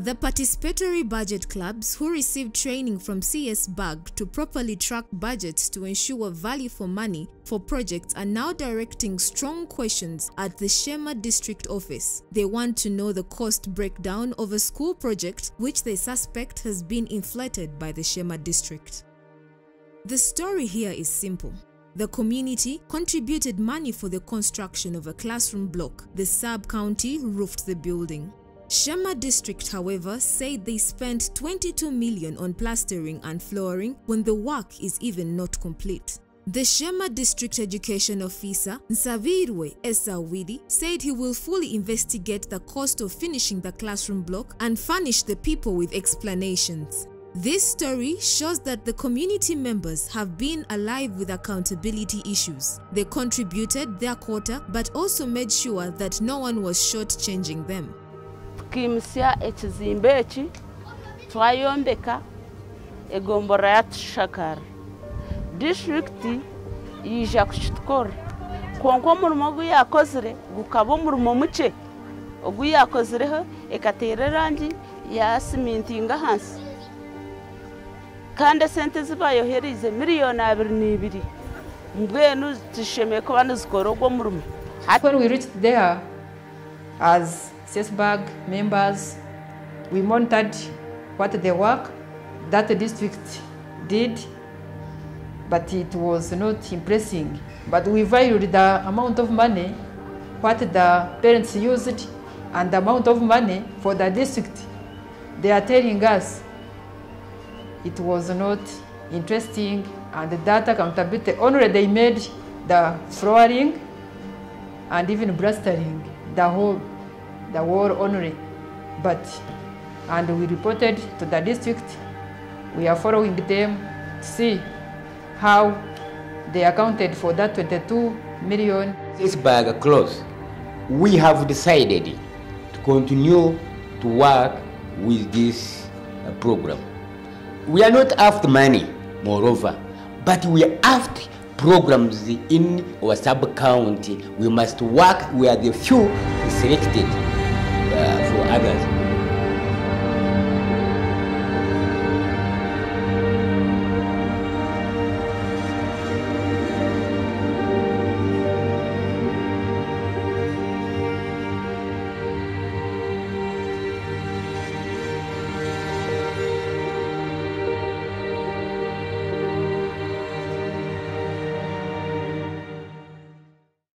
The participatory budget clubs who received training from CSBAG to properly track budgets to ensure value for money for projects are now directing strong questions at the Sheema district office. They want to know the cost breakdown of a school project which they suspect has been inflated by the Sheema district. The story here is simple. The community contributed money for the construction of a classroom block. The sub-county roofed the building. Sheema district, however, said they spent 22 million on plastering and flooring when the work is even not complete. The Sheema district education officer, Nsavirwe Esawidi, said he will fully investigate the cost of finishing the classroom block and furnish the people with explanations. This story shows that the community members have been alive with accountability issues. They contributed their quota but also made sure that no one was shortchanging them. Tukimusya ekizimbe eki twayombeka egombora yatushakara disitulikiti yija kukitukora kwonka omurimo ogu yakozire gukaba omurimo mukye ogu yakozireho ekateera erangi ya simintinga ahansi kandi esente zibayohereize miliyoni abiri n'ibiri. Mbwenu zishemeye kuba nizikora ogwo murimo When we reached there, as CSBAG members, we monitored what the work that the district did, but it was not impressing. But we valued the amount of money, what the parents used, and the amount of money for the district. They are telling us it was not interesting, and that accountability only they made the flooring and even plastering the whole the wall only but and we reported to the district we are following them to see how they accounted for that 22 million This bag close. We have decided to continue to work with this uh, program. We are not after money, moreover, but we are after programs in our sub county. We must work. where the few selected for others.